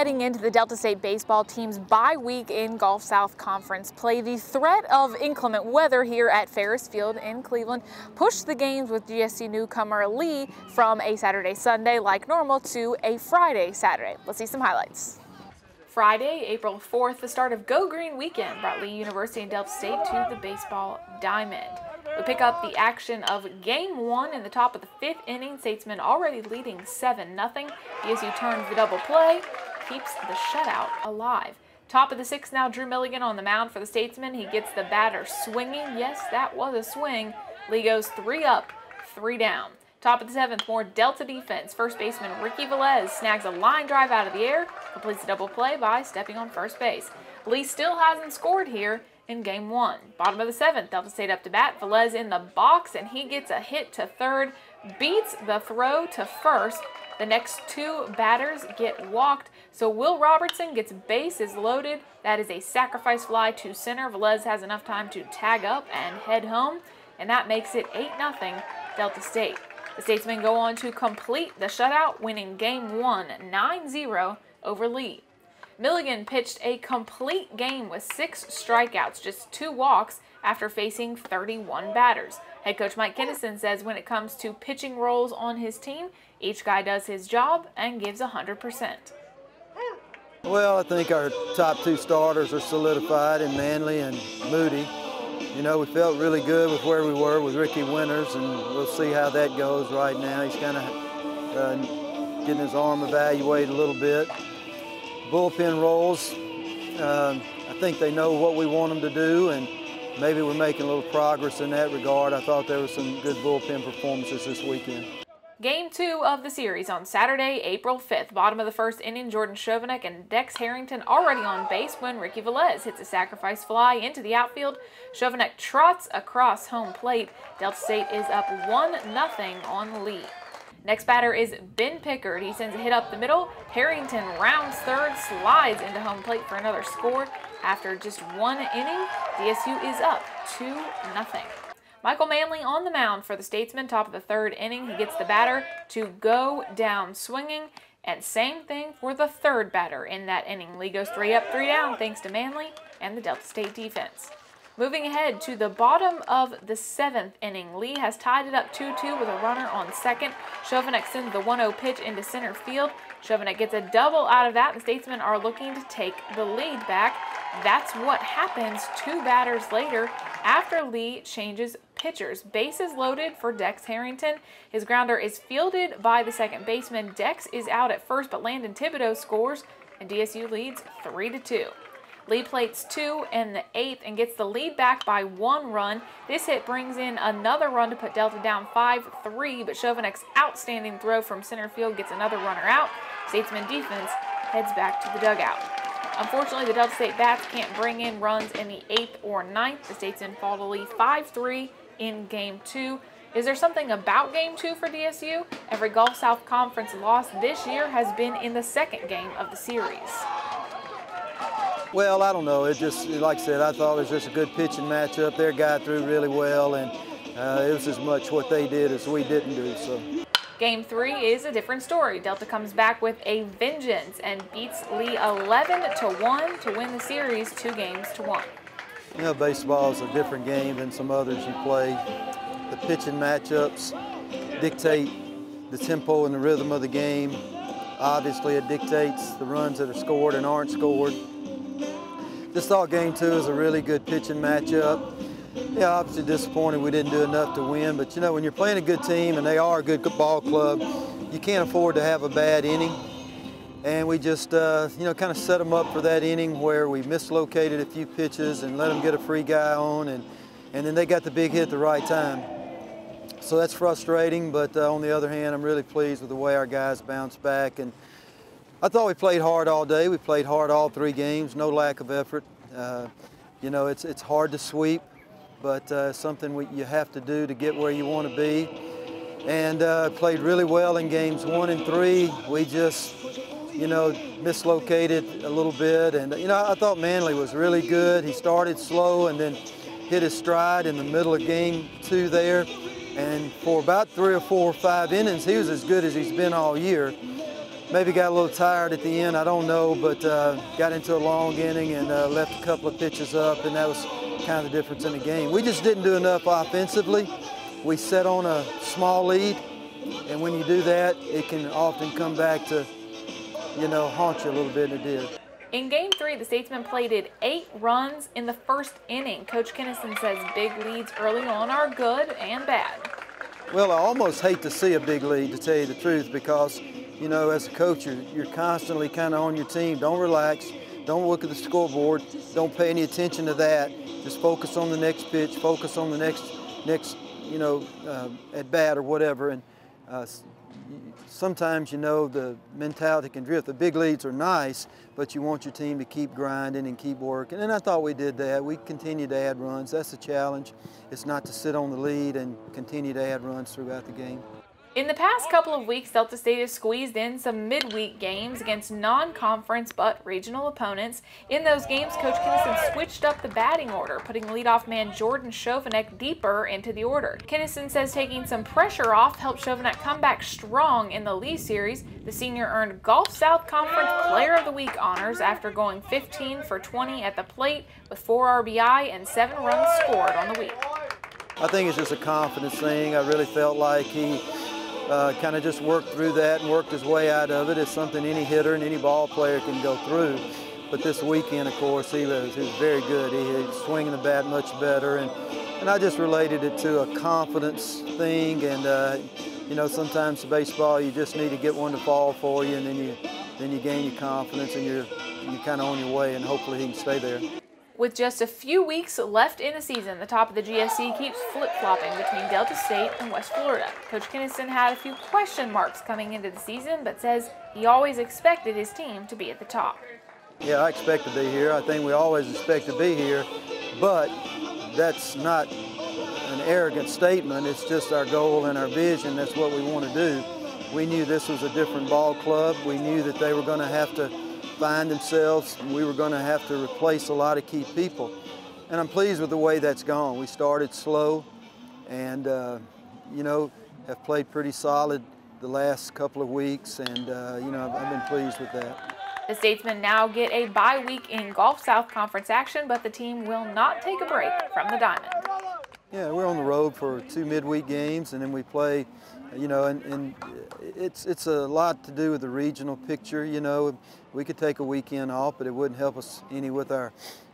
heading into the Delta State baseball team's bye week in Gulf South Conference play, the threat of inclement weather here at Ferriss Field in Cleveland pushed the games with GSU newcomer Lee from a Saturday Sunday like normal to a Friday Saturday. Let's see some highlights. Friday, April 4th, the start of Go Green weekend brought Lee University and Delta State to the baseball diamond. We pick up the action of game one in the top of the fifth inning. Statesmen already leading 7 0. DSU turns the double play, keeps the shutout alive. Top of the sixth now, Drew Milligan on the mound for the Statesmen. He gets the batter swinging. Yes, that was a swing. Lee goes three up, three down. Top of the seventh, more Delta defense. First baseman Ricky Velez snags a line drive out of the air, completes a double play by stepping on first base. Lee still hasn't scored here in game one. Bottom of the seventh, Delta State up to bat. Velez in the box, and he gets a hit to third, beats the throw to first. The next two batters get walked, so Will Robertson gets bases loaded. That is a sacrifice fly to center. Velez has enough time to tag up and head home, and that makes it 8-0 Delta State. The Statesmen go on to complete the shutout, winning game one 9-0 over Lee. Milligan pitched a complete game with six strikeouts, just two walks after facing 31 batters. Head coach Mike Kinnison says when it comes to pitching roles on his team, each guy does his job and gives 100%. Well, I think our top two starters are solidified in Manley and Moody. You know, we felt really good with where we were with Ricky Winters, and we'll see how that goes right now. He's kind of uh, getting his arm evaluated a little bit bullpen roles. Um, I think they know what we want them to do, and maybe we're making a little progress in that regard. I thought there were some good bullpen performances this weekend. Game two of the series on Saturday, April 5th. Bottom of the first inning, Jordan Chovanec and Dex Harrington already on base when Ricky Velez hits a sacrifice fly into the outfield. Chovanec trots across home plate. Delta State is up 1-0 on the lead. Next batter is Ben Pickard. He sends a hit up the middle. Harrington rounds third, slides into home plate for another score. After just one inning, DSU is up 2 0. Michael Manley on the mound for the Statesmen, top of the third inning. He gets the batter to go down swinging. And same thing for the third batter in that inning. Lee goes three up, three down thanks to Manley and the Delta State defense. Moving ahead to the bottom of the seventh inning, Lee has tied it up 2-2 with a runner on second. Chovanec sends the 1-0 pitch into center field. Chovanec gets a double out of that. The Statesmen are looking to take the lead back. That's what happens two batters later after Lee changes pitchers. Bases loaded for Dex Harrington. His grounder is fielded by the second baseman. Dex is out at first, but Landon Thibodeau scores, and DSU leads 3-2. Lee plates two in the eighth and gets the lead back by one run. This hit brings in another run to put Delta down 5-3, but Chovanec's outstanding throw from center field gets another runner out. Statesmen defense heads back to the dugout. Unfortunately, the Delta State Bats can't bring in runs in the eighth or ninth. The Statesmen fall to lead 5-3 in game two. Is there something about game two for DSU? Every Gulf South Conference loss this year has been in the second game of the series. Well, I don't know. It just, like I said, I thought it was just a good pitching matchup. Their guy threw really well, and uh, it was as much what they did as we didn't do. So. Game three is a different story. Delta comes back with a vengeance and beats Lee 11 to 1 to win the series two games to one. You know, baseball is a different game than some others you play. The pitching matchups dictate the tempo and the rhythm of the game. Obviously, it dictates the runs that are scored and aren't scored. Just thought game two was a really good pitching matchup. Yeah, obviously disappointed we didn't do enough to win, but you know, when you're playing a good team and they are a good ball club, you can't afford to have a bad inning. And we just, uh, you know, kind of set them up for that inning where we mislocated a few pitches and let them get a free guy on, and, and then they got the big hit the right time. So that's frustrating, but uh, on the other hand, I'm really pleased with the way our guys bounced back. and. I thought we played hard all day. We played hard all three games, no lack of effort. Uh, you know, it's, it's hard to sweep, but uh, something we, you have to do to get where you want to be. And uh, played really well in games one and three. We just, you know, mislocated a little bit. And, you know, I thought Manley was really good. He started slow and then hit his stride in the middle of game two there. And for about three or four or five innings, he was as good as he's been all year. Maybe got a little tired at the end, I don't know, but uh, got into a long inning and uh, left a couple of pitches up, and that was kind of the difference in the game. We just didn't do enough offensively. We set on a small lead, and when you do that, it can often come back to, you know, haunt you a little bit, and it did. In game three, the Statesmen plated eight runs in the first inning. Coach Kinnison says big leads early on are good and bad. Well, I almost hate to see a big lead, to tell you the truth, because, you know, as a coach, you're, you're constantly kind of on your team. Don't relax. Don't look at the scoreboard. Don't pay any attention to that. Just focus on the next pitch. Focus on the next, next, you know, uh, at bat or whatever. And uh, sometimes you know the mentality can drift. The big leads are nice, but you want your team to keep grinding and keep working. And I thought we did that. We continued to add runs. That's the challenge. It's not to sit on the lead and continue to add runs throughout the game. In the past couple of weeks, Delta State has squeezed in some midweek games against non-conference but regional opponents. In those games, Coach Kinnison switched up the batting order, putting leadoff man Jordan Chovanec deeper into the order. Kinnison says taking some pressure off helped Chovanec come back strong in the Lee Series. The senior earned Gulf South Conference Player of the Week honors after going 15 for 20 at the plate with 4 RBI and 7 runs scored on the week. I think it's just a confidence thing. I really felt like he uh, kind of just worked through that and worked his way out of it. It's something any hitter and any ball player can go through. But this weekend, of course, he was, he was very good. He, was swinging the bat much better. And, and I just related it to a confidence thing. And, uh, you know, sometimes baseball, you just need to get one to fall for you, and then you, then you gain your confidence and you're, you're kind of on your way, and hopefully he can stay there. With just a few weeks left in the season, the top of the GSC keeps flip-flopping between Delta State and West Florida. Coach Kinnison had a few question marks coming into the season, but says he always expected his team to be at the top. Yeah, I expect to be here. I think we always expect to be here, but that's not an arrogant statement. It's just our goal and our vision. That's what we want to do. We knew this was a different ball club. We knew that they were going to have to find themselves. We were going to have to replace a lot of key people. And I'm pleased with the way that's gone. We started slow and, uh, you know, have played pretty solid the last couple of weeks. And, uh, you know, I've, I've been pleased with that. The Statesmen now get a bye week in Gulf South Conference action, but the team will not take a break from the Diamond. Yeah, we're on the road for two midweek games, and then we play, you know, and, and it's it's a lot to do with the regional picture. You know, we could take a weekend off, but it wouldn't help us any with our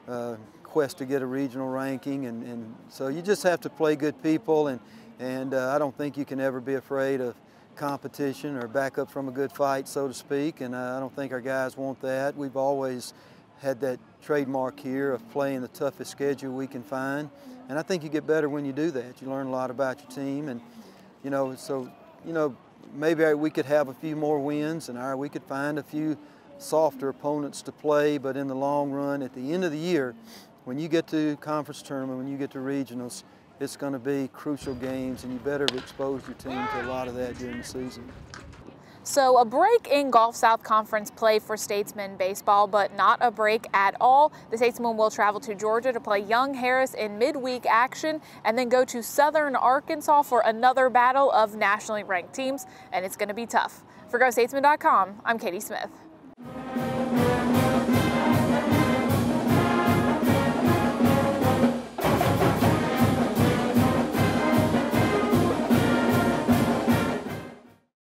uh, quest to get a regional ranking. And, and so you just have to play good people, and and uh, I don't think you can ever be afraid of competition or back up from a good fight, so to speak. And uh, I don't think our guys want that. We've always had that trademark here of playing the toughest schedule we can find. And I think you get better when you do that. You learn a lot about your team. And, you know, so, you know, maybe we could have a few more wins and we could find a few softer opponents to play. But in the long run, at the end of the year, when you get to conference tournament, when you get to regionals, it's going to be crucial games, and you better expose your team to a lot of that during the season. So a break in Gulf South Conference play for Statesmen baseball, but not a break at all. The Statesmen will travel to Georgia to play Young Harris in midweek action and then go to Southern Arkansas for another battle of nationally ranked teams, and it's going to be tough. For GoStatesmen.com, I'm Katie Smith.